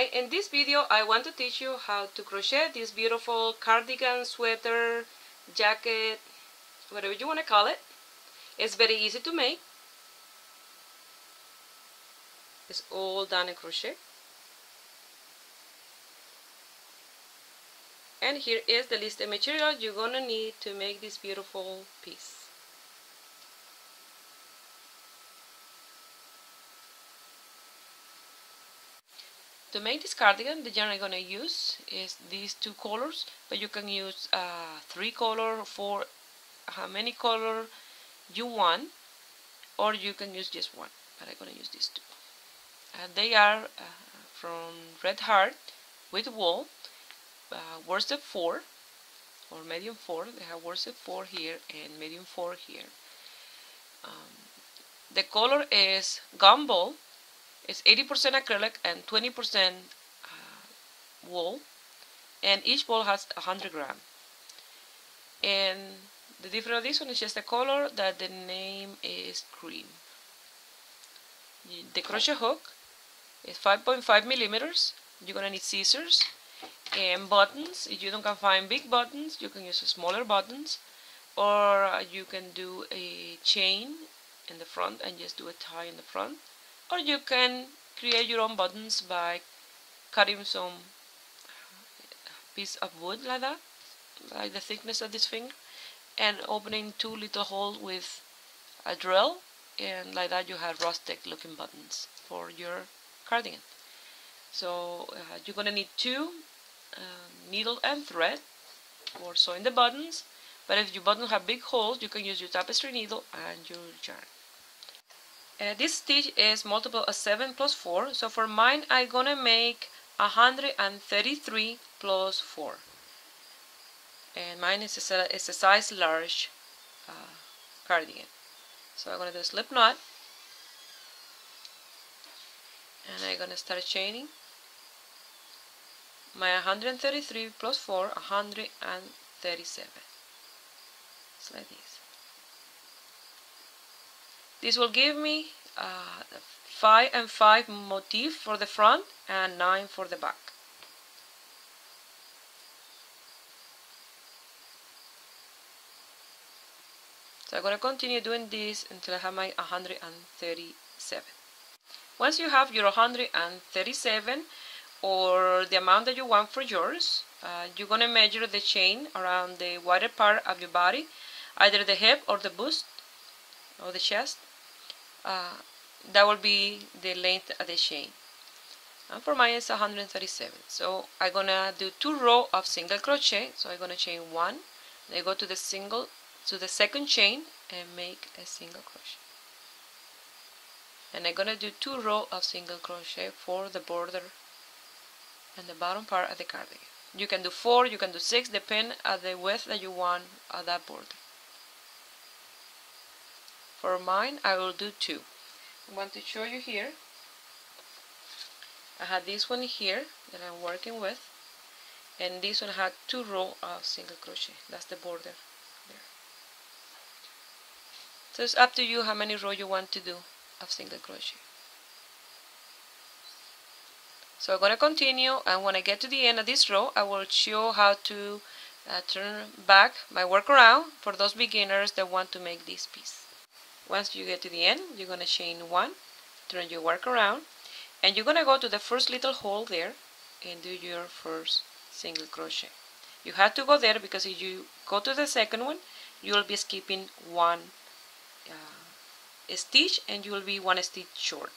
Hi, in this video I want to teach you how to crochet this beautiful cardigan, sweater, jacket, whatever you want to call it. It's very easy to make. It's all done in crochet. And here is the list of material you're gonna need to make this beautiful piece. To make this cardigan, the yarn I'm going to use is these two colors, but you can use uh, three color, four, how many color you want, or you can use just one, but I'm going to use these two. They are uh, from Red Heart with wool, uh, worsted 4, or medium 4, they have worsted 4 here and medium 4 here. Um, the color is gumball it's 80% acrylic and 20% uh, wool. And each ball has 100 gram. And the difference of this one is just the color that the name is green. The crochet hook is 5.5 millimeters. You're gonna need scissors and buttons. If you don't can find big buttons you can use smaller buttons. Or you can do a chain in the front and just do a tie in the front or you can create your own buttons by cutting some piece of wood like that like the thickness of this finger and opening two little holes with a drill and like that you have rustic looking buttons for your cardigan. So uh, you're gonna need two uh, needle and thread for sewing the buttons but if your buttons have big holes you can use your tapestry needle and your yarn uh, this stitch is multiple of 7 plus 4 so for mine I'm gonna make 133 plus 4 and mine is a, is a size large uh, cardigan. So I'm gonna do a slip knot. And I'm gonna start chaining. My 133 plus 4 137 it's like this this will give me uh, 5 and 5 motif for the front and 9 for the back. So I'm going to continue doing this until I have my 137. Once you have your 137 or the amount that you want for yours, uh, you're going to measure the chain around the wider part of your body, either the hip or the bust or the chest uh, that will be the length of the chain. And for mine it's 137 so I'm gonna do two row of single crochet. So I'm gonna chain one then go to the single to the second chain and make a single crochet. And I'm gonna do two row of single crochet for the border and the bottom part of the cardigan. You can do four you can do six depend on the width that you want of that border for mine, I will do two. I want to show you here. I had this one here that I'm working with, and this one had two row of single crochet. That's the border there. So it's up to you how many row you want to do of single crochet. So I'm going to continue and when I get to the end of this row I will show how to uh, turn back my work around for those beginners that want to make this piece. Once you get to the end, you're going to chain one, turn your work around, and you're going to go to the first little hole there and do your first single crochet. You have to go there because if you go to the second one, you will be skipping one uh, stitch and you will be one stitch short.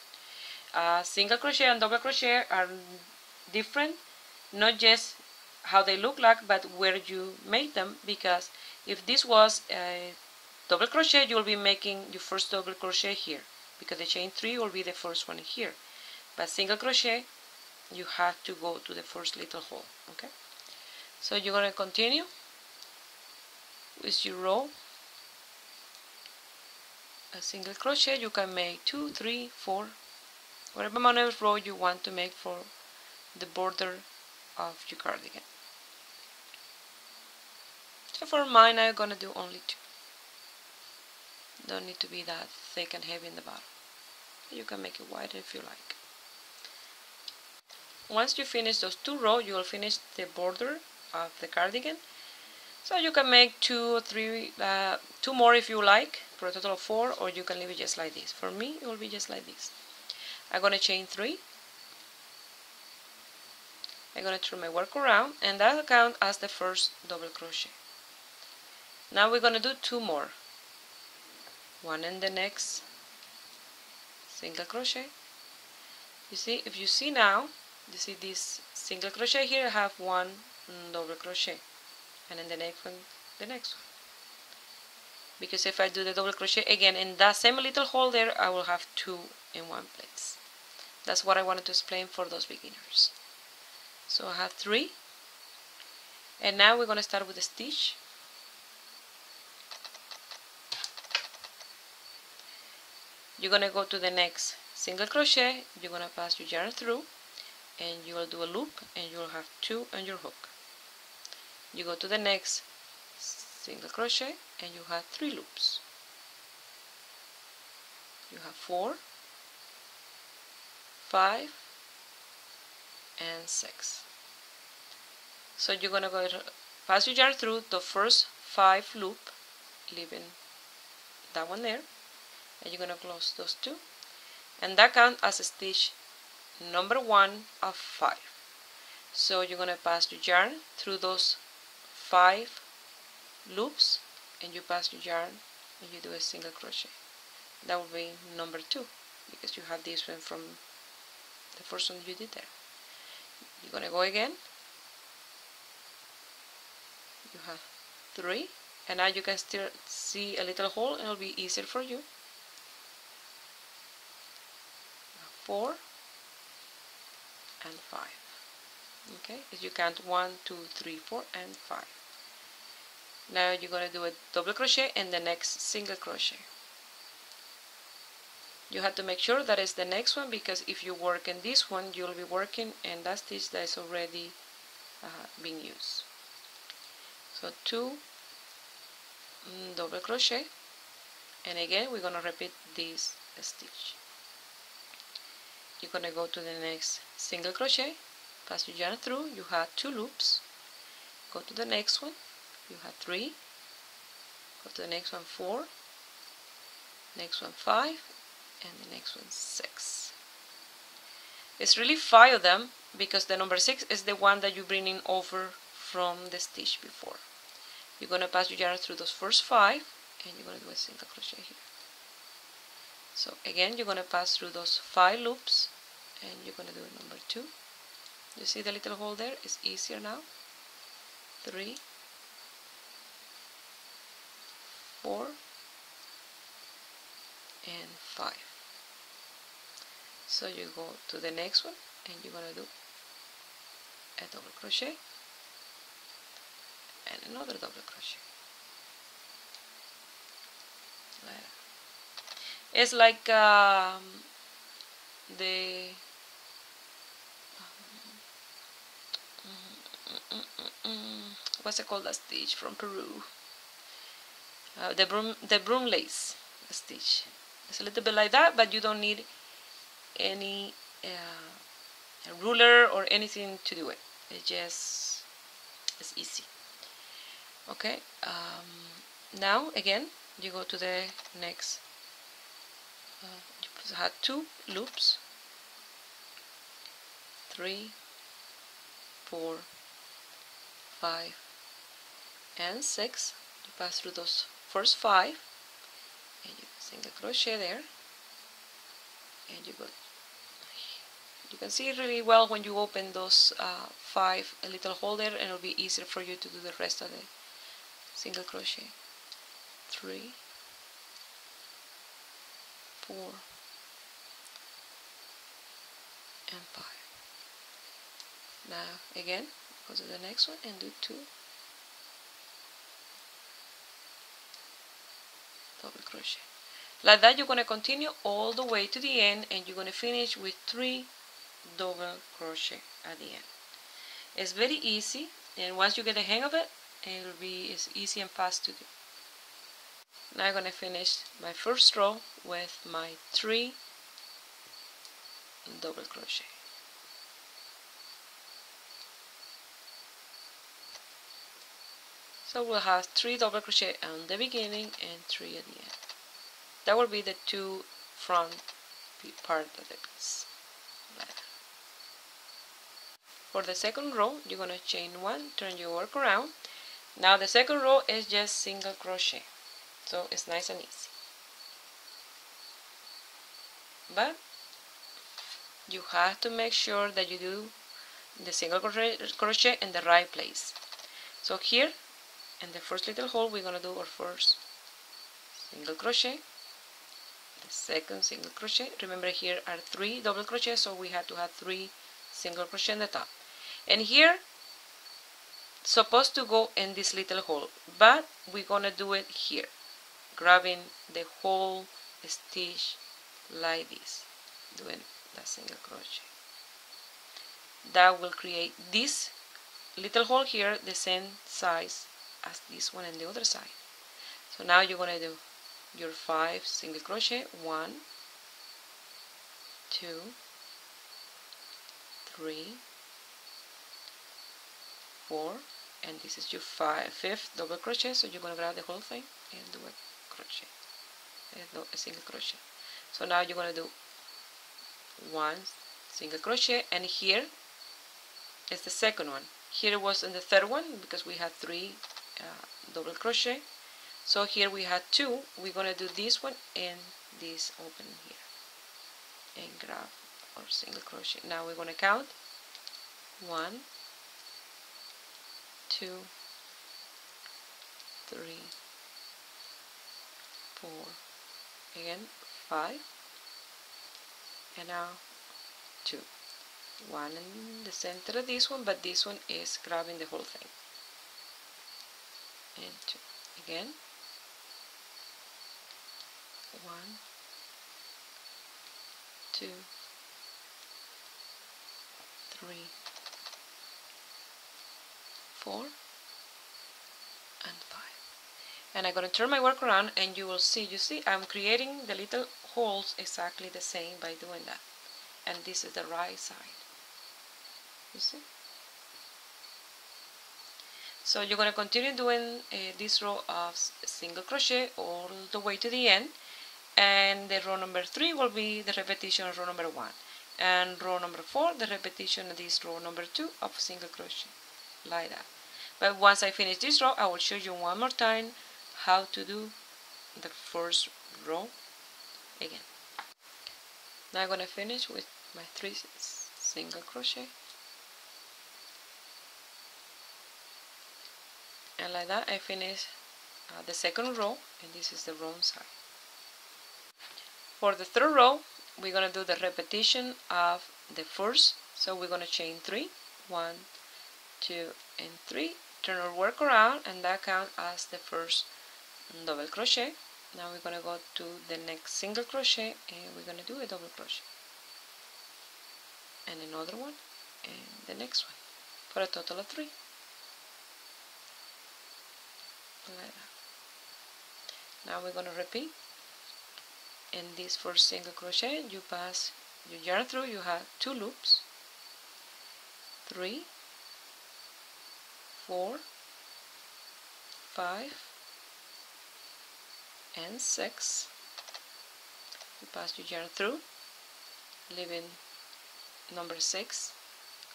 Uh, single crochet and double crochet are different, not just how they look like, but where you make them because if this was a double crochet you will be making your first double crochet here because the chain 3 will be the first one here. But single crochet you have to go to the first little hole okay? So you're going to continue with your row. A single crochet you can make two three four whatever amount of row you want to make for the border of your cardigan. So for mine I'm gonna do only two don't need to be that thick and heavy in the bottom you can make it wider if you like. Once you finish those two rows you will finish the border of the cardigan. So you can make two or three uh, two more if you like for a total of four or you can leave it just like this. For me it will be just like this. I'm gonna chain three. I'm gonna turn my work around and that will count as the first double crochet. Now we're gonna do two more one in the next single crochet. You see if you see now you see this single crochet here I have one double crochet and in the next one the next one. Because if I do the double crochet again in that same little hole there I will have two in one place. That's what I wanted to explain for those beginners. So I have three. And now we're going to start with the stitch you're going to go to the next single crochet. You're going to pass your yarn through and you will do a loop and you will have two on your hook. You go to the next single crochet and you have three loops. You have four five and six. So you're gonna go pass your yarn through the first five loop leaving that one there and you're gonna close those two? And that counts as a stitch number one of five. So you're gonna pass your yarn through those five loops and you pass your yarn and you do a single crochet. That will be number two because you have this one from the first one you did there. You're gonna go again. You have three and now you can still see a little hole it'll be easier for you four and five. Okay as you count one two three four and five. Now you're going to do a double crochet in the next single crochet. You have to make sure that is the next one because if you work in this one you'll be working in that stitch that is already uh, being used. So two mm, double crochet. And again we're going to repeat this stitch you're going to go to the next single crochet pass your yarn through you have two loops. Go to the next one you have three. Go to the next one four. Next one five and the next one six. It's really five of them because the number six is the one that you're bringing over from the stitch before. You're going to pass your yarn through those first five and you're going to do a single crochet here. So again you're going to pass through those five loops and you're going to do number two. You see the little hole there? It's easier now. Three. Four. And five. So you go to the next one and you're gonna do a double crochet and another double crochet. It's like um, the what's it called? That stitch from Peru. Uh, the broom the broom lace stitch. It's a little bit like that but you don't need any uh, ruler or anything to do it. It just it's easy. Okay um, now again you go to the next uh, you have two loops. Three four five. And six you pass through those first five and you single crochet there and you go you can see really well when you open those uh, five a little hole there and it'll be easier for you to do the rest of the single crochet. Three four and five. Now again go to the next one and do two. Double crochet. Like that you're going to continue all the way to the end and you're going to finish with three double crochet at the end. It's very easy and once you get the hang of it it will be as easy and fast to do. Now I'm going to finish my first row with my three double crochet so we'll have three double crochet on the beginning and three at the end. That will be the two front part of the piece. For the second row you're going to chain one turn your work around. Now the second row is just single crochet so it's nice and easy. But you have to make sure that you do the single crochet in the right place. So here in the first little hole we're going to do our first single crochet. The second single crochet remember here are three double crochet so we have to have three single crochet in the top. And here supposed to go in this little hole but we're gonna do it here grabbing the whole stitch like this doing that single crochet. That will create this little hole here the same size as this one on the other side. So now you're going to do your five single crochet. One two three four and this is your five fifth double crochet. So you're going to grab the whole thing and do a crochet a single crochet. So now you're going to do one single crochet and here is the second one. Here it was in the third one because we had three uh, double crochet. So here we had two. We're going to do this one and this open here. And grab our single crochet. Now we're going to count. One two three four again five and now two. One in the center of this one but this one is grabbing the whole thing and two again. One. Two. Three. Four. And five. And I'm going to turn my work around and you will see you see I'm creating the little holes exactly the same by doing that. And this is the right side. You see so you're going to continue doing uh, this row of single crochet all the way to the end and the row number three will be the repetition of row number one. And row number four the repetition of this row number two of single crochet like that. But once I finish this row I will show you one more time how to do the first row again. Now I'm going to finish with my three single crochet and like that I finish uh, the second row and this is the wrong side. For the third row we're going to do the repetition of the first. So we're going to chain three one two and three. Turn our work around and that counts as the first double crochet. Now we're going to go to the next single crochet and we're going to do a double crochet. And another one and the next one for a total of three like now we're going to repeat. In this first single crochet you pass you yarn through you have two loops. Three four five and 6 you pass your yarn through leaving number 6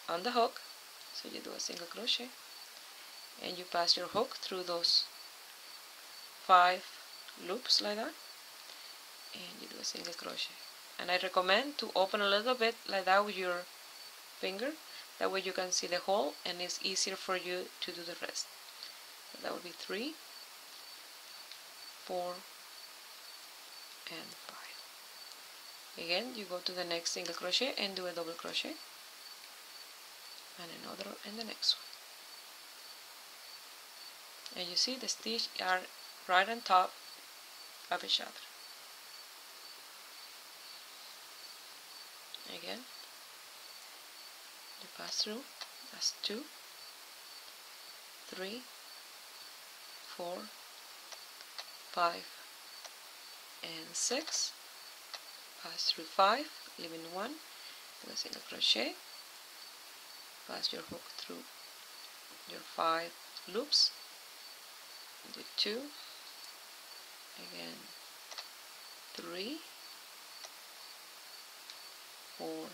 on the hook. So you do a single crochet. And you pass your hook through those five loops like that and you do a single crochet. And I recommend to open a little bit like that with your finger. That way you can see the hole and it's easier for you to do the rest. So that would be three four and five. Again you go to the next single crochet and do a double crochet. And another in the next one. And you see the stitch are right on top of each other. Again you pass through that's two, three, four, five, and 6 pass through 5 leaving 1 do a single crochet. Pass your hook through your 5 loops. Do two again three four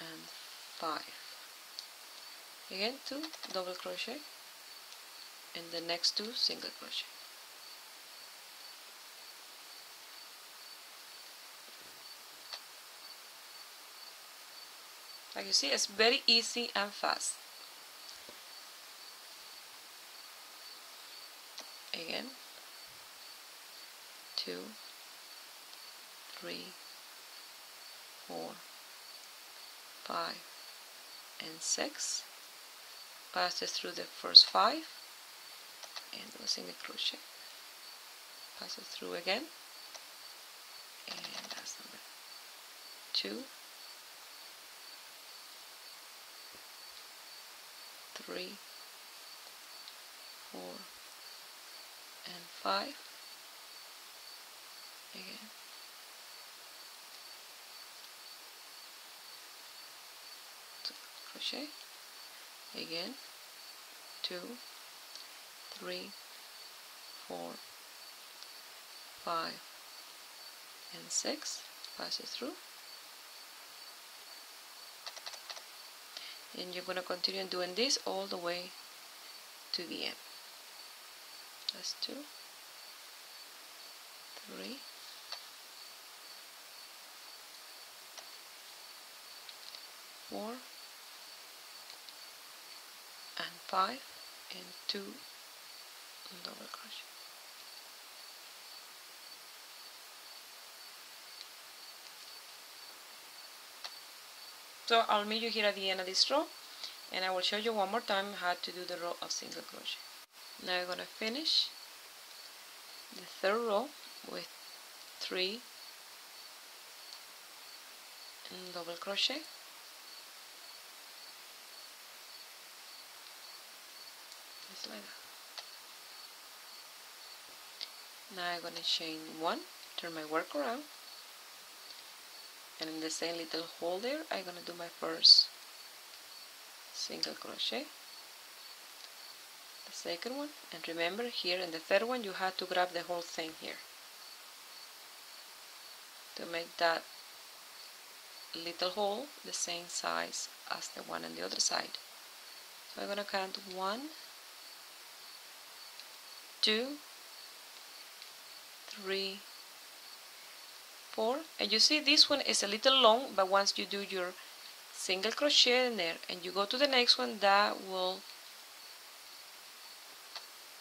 and five. Again two double crochet and the next two single crochet. Like you see it's very easy and fast. Again two three four five and six. Passes through the first five. And a single crochet passes through again. And that's number two. Three, four, and five. Again. Two crochet. Again. Two, three, four, five, and six. Pass it through. and you're going to continue doing this all the way to the end that's two three four. And five. And two. Double crochet. So I'll meet you here at the end of this row and I will show you one more time how to do the row of single crochet. Now I'm going to finish the third row with three and double crochet Now I'm going to chain one, turn my work around. And in the same little hole there I'm gonna do my first single crochet. The second one and remember here in the third one you have to grab the whole thing here. To make that little hole the same size as the one on the other side. So I'm gonna count one two three four. And you see this one is a little long but once you do your single crochet in there and you go to the next one that will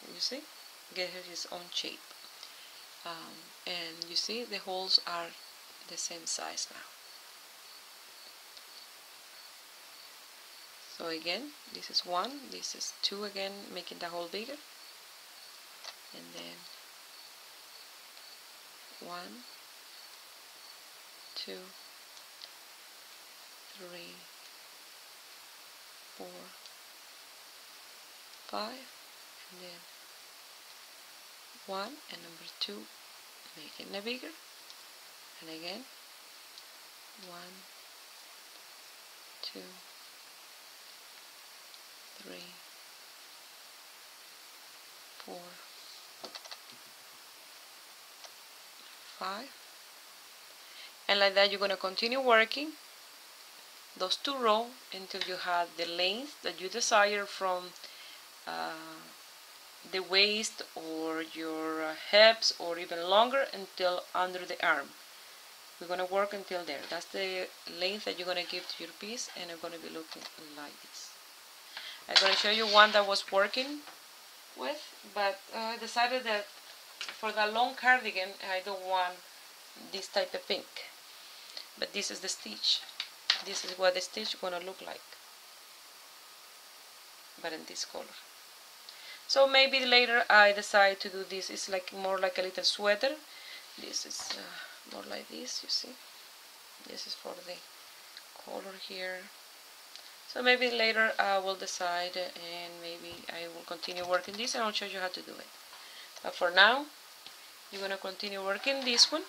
you see get his own shape. Um, and you see the holes are the same size now. So again this is one this is two again making the hole bigger and then one two, three, four, five, and then one and number two, making it bigger, and again, one, two, three, four, five, and like that you're going to continue working those two rows until you have the length that you desire from uh, the waist or your uh, hips or even longer until under the arm. We're going to work until there. That's the length that you're going to give to your piece and it's going to be looking like this. I'm going to show you one that was working with but uh, I decided that for the long cardigan I don't want this type of pink. But this is the stitch. This is what the stitch gonna look like. But in this color. So maybe later I decide to do this. It's like more like a little sweater. This is uh, more like this you see. This is for the color here. So maybe later I will decide and maybe I will continue working this and I'll show you how to do it but for now you're gonna continue working this one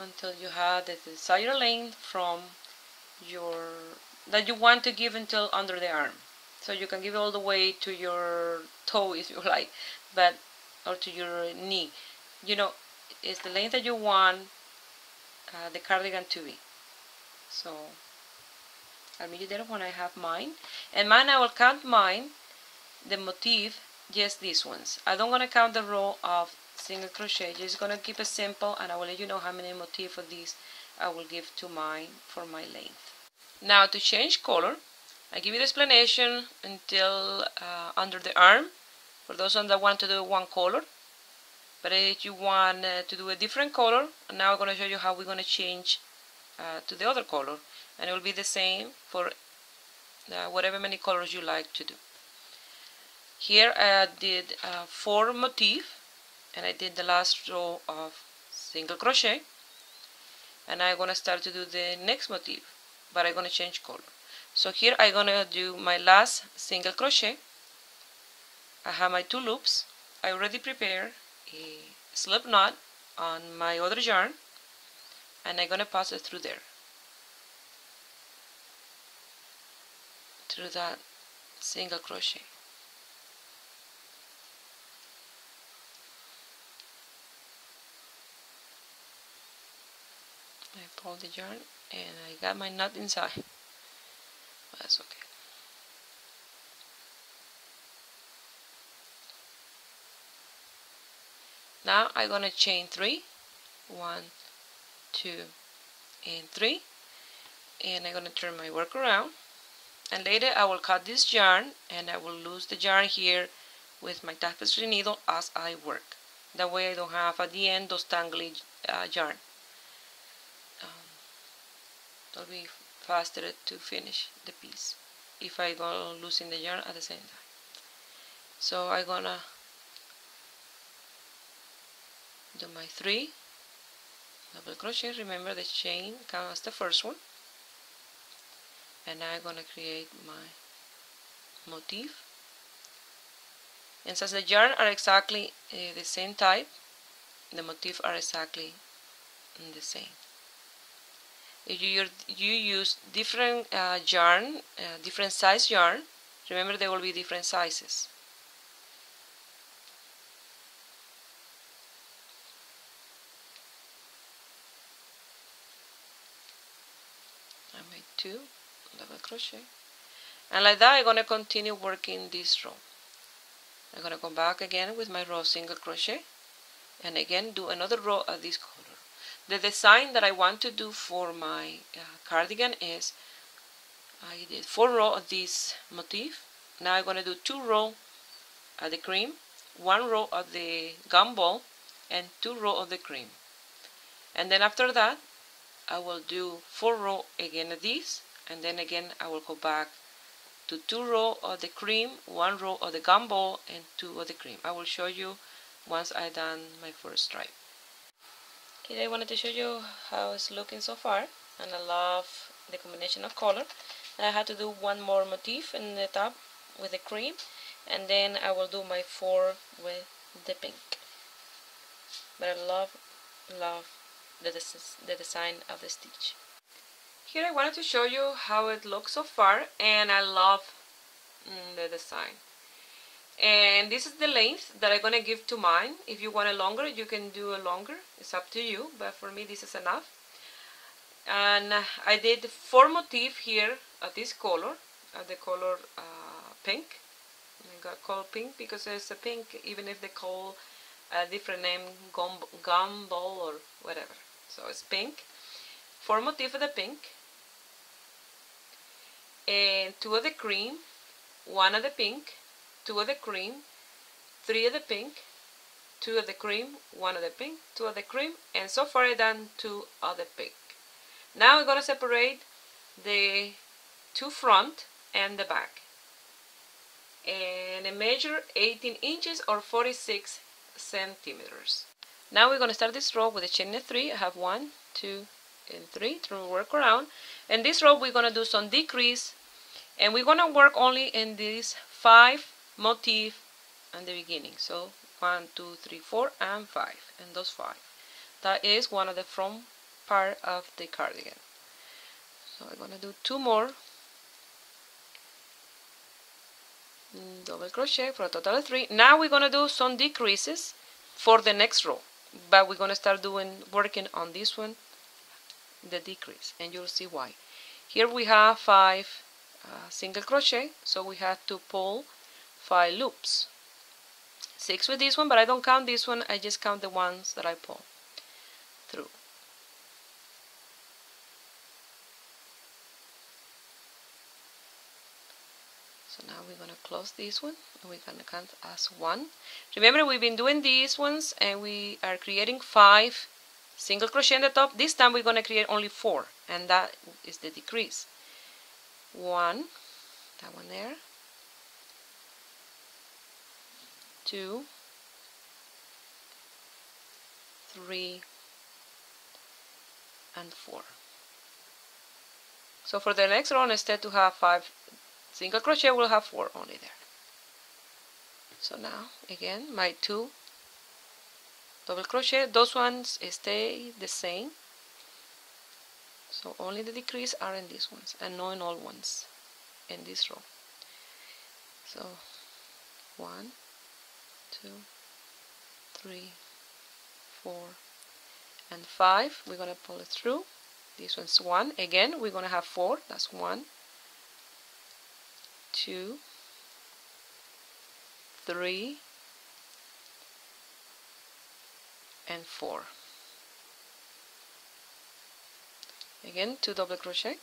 until you have the desired length from your that you want to give until under the arm. So you can give it all the way to your toe if you like but or to your knee. You know it's the length that you want uh, the cardigan to be. So I'll meet you there when I have mine. And mine I will count mine the motif just these ones. I don't want to count the row of single crochet. Just gonna keep it simple and I will let you know how many motif of these I will give to mine for my length. Now to change color I give you the explanation until uh, under the arm. For those that want to do one color but if you want uh, to do a different color now I'm going to show you how we're going to change uh, to the other color. And it will be the same for uh, whatever many colors you like to do here I did uh, four motif and I did the last row of single crochet. And I'm to start to do the next motif but I'm going to change color. So here I'm gonna do my last single crochet. I have my two loops. I already prepared a slip knot on my other yarn and I'm gonna pass it through there. Through that single crochet I pull the yarn and I got my knot inside that's okay. Now I'm gonna chain three, one, two, and three, and I'm gonna turn my work around. And later I will cut this yarn and I will lose the yarn here with my tapestry needle as I work. That way I don't have at the end those tangly uh, yarn. That'll be faster to finish the piece if I go losing the yarn at the same time. So I'm gonna do my three double crochet remember the chain counts the first one. And now I'm gonna create my motif. And since the yarn are exactly uh, the same type the motif are exactly the same you, you use different uh, yarn, uh, different size yarn, remember there will be different sizes. I made two double crochet and like that I'm going to continue working this row. I'm going to come back again with my row single crochet and again do another row of this color. The design that I want to do for my uh, cardigan is I did four row of this motif. Now I'm going to do two row of the cream, one row of the gumball, and two row of the cream. And then after that, I will do four row again of this, and then again I will go back to two row of the cream, one row of the gumball, and two of the cream. I will show you once I done my first stripe. Okay, I wanted to show you how it's looking so far and I love the combination of color. And I had to do one more motif in the top with the cream and then I will do my four with the pink. But I love, love the, des the design of the stitch. Here I wanted to show you how it looks so far and I love mm, the design and this is the length that I'm gonna give to mine. If you want a longer you can do a longer. It's up to you but for me this is enough. And I did four motif here at this color at the color uh, pink. I got called pink because it's a pink even if they call a different name gum, gumball or whatever. So it's pink. Four motif of the pink. And two of the cream one of the pink two of the cream, three of the pink, two of the cream, one of the pink, two of the cream, and so far I've done two of the pink. Now I'm going to separate the two front and the back. And I measure 18 inches or 46 centimeters. Now we're going to start this row with a chain of 3. I have 1, 2, and 3 to work around. And this row we're going to do some decrease and we're going to work only in these 5 motif and the beginning. So one two three four and five. And those five. That is one of the front part of the cardigan. So I'm gonna do two more. Double crochet for a total of three. Now we're going to do some decreases for the next row. But we're going to start doing working on this one the decrease. And you'll see why. Here we have five uh, single crochet. So we have to pull five loops. Six with this one but I don't count this one. I just count the ones that I pull through. So now we're gonna close this one and we're gonna count as one. Remember we've been doing these ones and we are creating five single crochet in the top. This time we're gonna create only four and that is the decrease. One that one there two, three, and four. So for the next row, instead to have five single crochet, we'll have four only there. So now, again, my two double crochet, those ones stay the same. So only the decrease are in these ones and no in all ones in this row. So one, two, three, four, and five. We're going to pull it through. This one's one. Again, we're going to have four. That's one, two, three, and four. Again, two double crochet.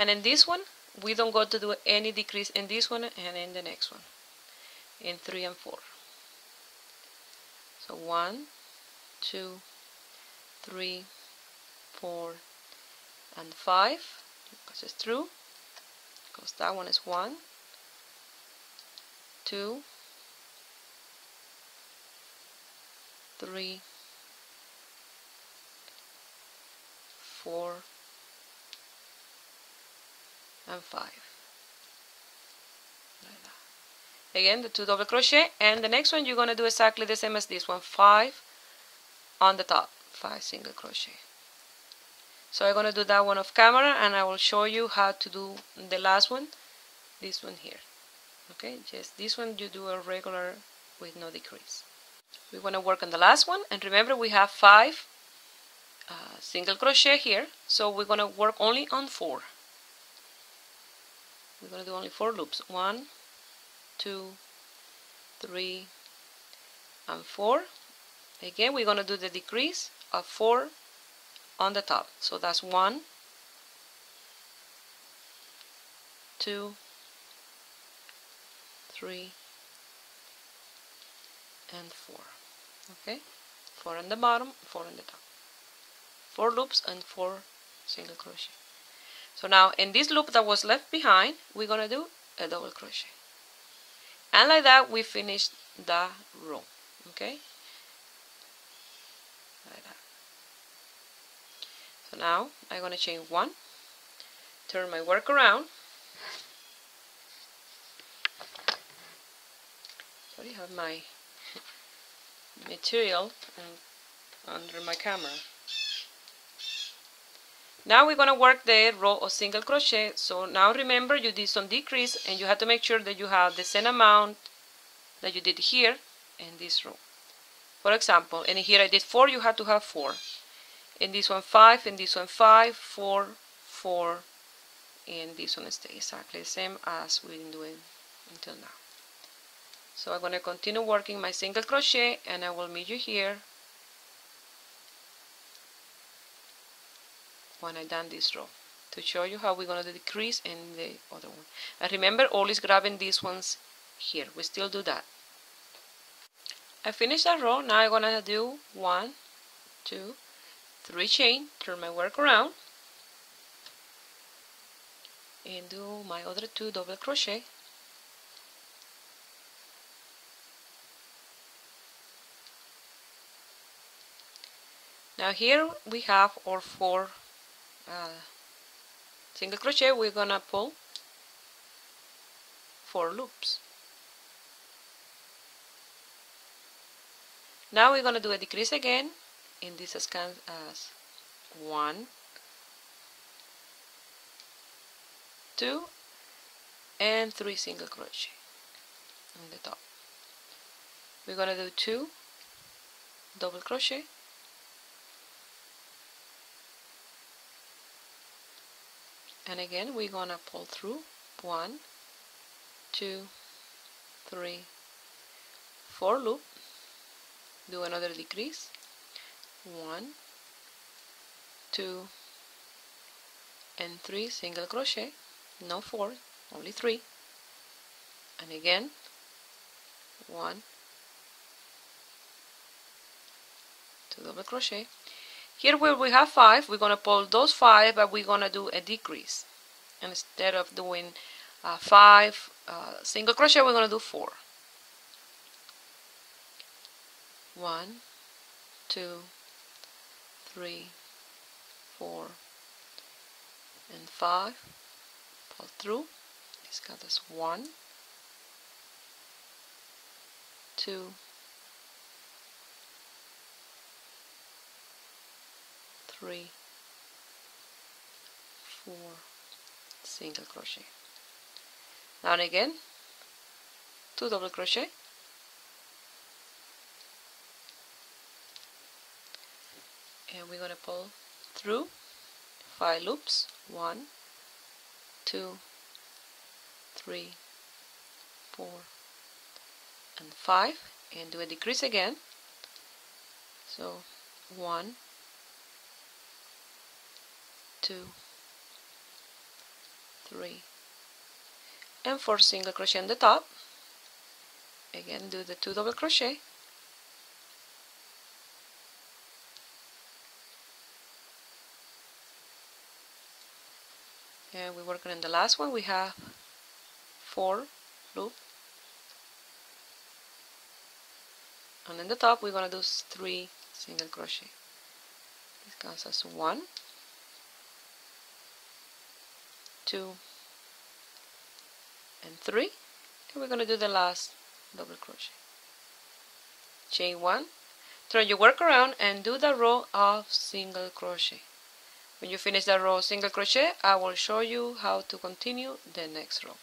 And in this one we don't go to do any decrease in this one and in the next one in 3 and 4 so 1 2 3 4 and 5 because it's because that one is 1 2 3 4 and 5 like that. again the two double crochet and the next one you're going to do exactly the same as this one 5 on the top 5 single crochet. So I'm going to do that one off camera and I will show you how to do the last one this one here. Okay just this one you do a regular with no decrease. We want to work on the last one and remember we have five uh, single crochet here so we're going to work only on four we're going to do only four loops. One two three and four. Again we're going to do the decrease of four on the top. So that's one two three and four. Okay? Four on the bottom four on the top. Four loops and four single crochet so now in this loop that was left behind, we're going to do a double crochet. And like that, we finish the row. Okay? Like that. So now I'm going to chain one, turn my work around. I have my material under my camera. Now we're going to work the row of single crochet. So now remember you did some decrease and you have to make sure that you have the same amount that you did here in this row. For example, and here I did 4, you have to have 4. In this one 5, in this one five four four 5, 4, 4, and this one stays exactly the same as we've been doing until now. So I'm going to continue working my single crochet and I will meet you here when I done this row to show you how we're going to decrease in the other one. And remember always grabbing these ones here. We still do that. I finished that row. Now I'm going to do one, two, three chain, turn my work around and do my other two double crochet now here we have our four uh, single crochet we're gonna pull four loops. Now we're gonna do a decrease again in this as count as one two and three single crochet on the top. We're gonna do two double crochet. And again we're gonna pull through. One two three four loop. Do another decrease. One two and three single crochet. No four only three. And again. One two double crochet here where we have five we're gonna pull those five but we're gonna do a decrease. And instead of doing uh, five uh, single crochet we're gonna do four. four one two three four and five. Pull through. This got us one two three four single crochet. Now and again two double crochet. And we're going to pull through five loops. One two three four and five. And do a decrease again. So one two three. And four single crochet on the top again do the two double crochet. And we're working on the last one. We have four loop. And in the top we're going to do three single crochet. This counts as one two and three and we're going to do the last double crochet. Chain one turn your work around and do the row of single crochet. When you finish the row single crochet I will show you how to continue the next row